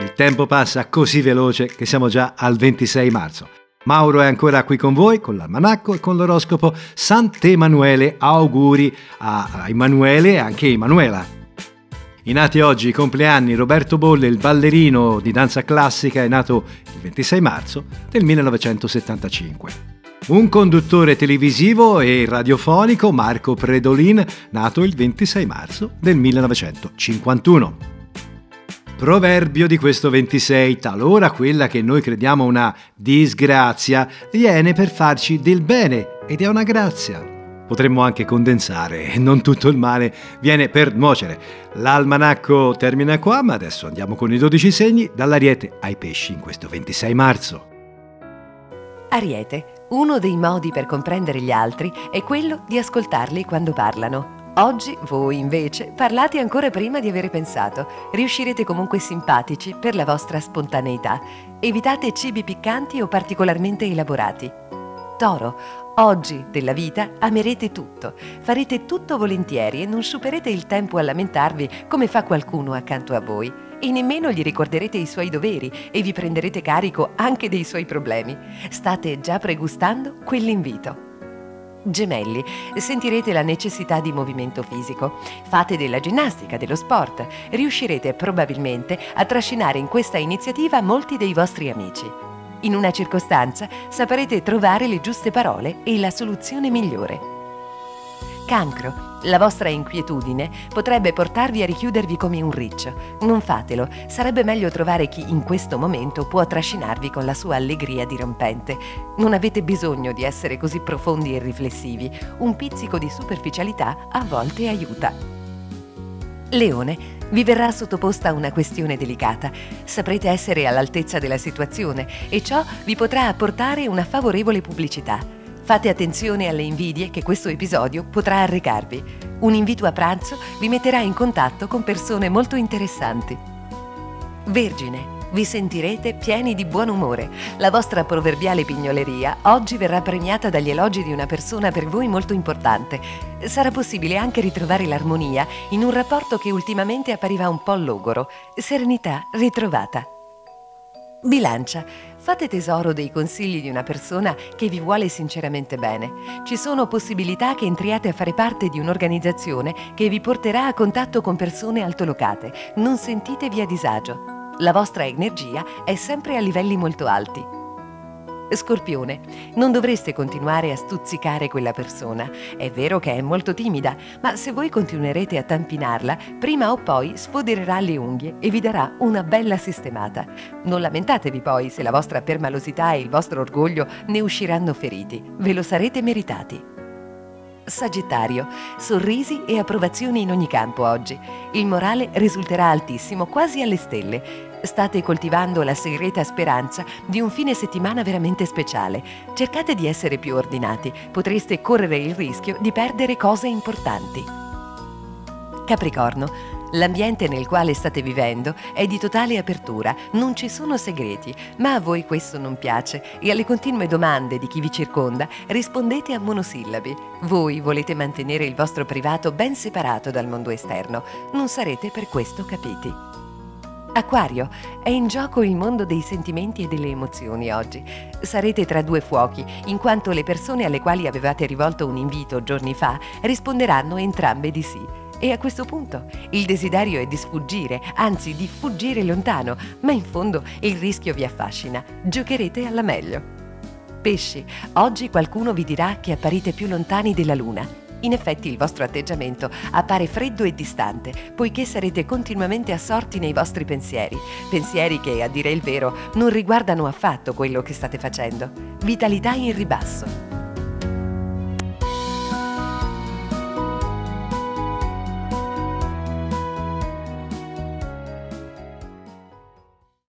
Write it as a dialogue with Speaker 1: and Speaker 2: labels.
Speaker 1: Il tempo passa così veloce che siamo già al 26 marzo. Mauro è ancora qui con voi, con l'almanacco e con l'oroscopo Sant'Emanuele. Auguri a Emanuele e anche Emanuela. I nati oggi, compleanni, Roberto Bolle, il ballerino di danza classica, è nato il 26 marzo del 1975. Un conduttore televisivo e radiofonico, Marco Predolin, nato il 26 marzo del 1951. Proverbio di questo 26, talora quella che noi crediamo una disgrazia viene per farci del bene ed è una grazia. Potremmo anche condensare, non tutto il male viene per nuocere. L'almanacco termina qua, ma adesso andiamo con i 12 segni dall'ariete ai pesci in questo 26 marzo.
Speaker 2: Ariete, uno dei modi per comprendere gli altri è quello di ascoltarli quando parlano. Oggi voi invece parlate ancora prima di avere pensato. Riuscirete comunque simpatici per la vostra spontaneità. Evitate cibi piccanti o particolarmente elaborati. Toro, oggi della vita amerete tutto, farete tutto volentieri e non sciuperete il tempo a lamentarvi come fa qualcuno accanto a voi. E nemmeno gli ricorderete i suoi doveri e vi prenderete carico anche dei suoi problemi. State già pregustando quell'invito. Gemelli, sentirete la necessità di movimento fisico. Fate della ginnastica, dello sport. Riuscirete probabilmente a trascinare in questa iniziativa molti dei vostri amici. In una circostanza saprete trovare le giuste parole e la soluzione migliore. Cancro. La vostra inquietudine potrebbe portarvi a richiudervi come un riccio. Non fatelo, sarebbe meglio trovare chi in questo momento può trascinarvi con la sua allegria dirompente. Non avete bisogno di essere così profondi e riflessivi. Un pizzico di superficialità a volte aiuta. Leone, vi verrà sottoposta una questione delicata. Saprete essere all'altezza della situazione e ciò vi potrà apportare una favorevole pubblicità. Fate attenzione alle invidie che questo episodio potrà arrecarvi. Un invito a pranzo vi metterà in contatto con persone molto interessanti. Vergine, vi sentirete pieni di buon umore. La vostra proverbiale pignoleria oggi verrà premiata dagli elogi di una persona per voi molto importante. Sarà possibile anche ritrovare l'armonia in un rapporto che ultimamente appariva un po' logoro. Serenità ritrovata. Bilancia. Fate tesoro dei consigli di una persona che vi vuole sinceramente bene. Ci sono possibilità che entriate a fare parte di un'organizzazione che vi porterà a contatto con persone altolocate. Non sentitevi a disagio. La vostra energia è sempre a livelli molto alti. Scorpione, non dovreste continuare a stuzzicare quella persona. È vero che è molto timida, ma se voi continuerete a tampinarla, prima o poi sfodererà le unghie e vi darà una bella sistemata. Non lamentatevi poi se la vostra permalosità e il vostro orgoglio ne usciranno feriti. Ve lo sarete meritati. Sagittario, sorrisi e approvazioni in ogni campo oggi. Il morale risulterà altissimo, quasi alle stelle. State coltivando la segreta speranza di un fine settimana veramente speciale. Cercate di essere più ordinati, potreste correre il rischio di perdere cose importanti. Capricorno, L'ambiente nel quale state vivendo è di totale apertura, non ci sono segreti, ma a voi questo non piace e alle continue domande di chi vi circonda rispondete a monosillabi. Voi volete mantenere il vostro privato ben separato dal mondo esterno, non sarete per questo capiti. Acquario, è in gioco il mondo dei sentimenti e delle emozioni oggi. Sarete tra due fuochi, in quanto le persone alle quali avevate rivolto un invito giorni fa risponderanno entrambe di sì. E a questo punto il desiderio è di sfuggire, anzi di fuggire lontano, ma in fondo il rischio vi affascina. Giocherete alla meglio. Pesci, oggi qualcuno vi dirà che apparite più lontani della luna in effetti il vostro atteggiamento appare freddo e distante, poiché sarete continuamente assorti nei vostri pensieri, pensieri che, a dire il vero, non riguardano affatto quello che state facendo. Vitalità in ribasso.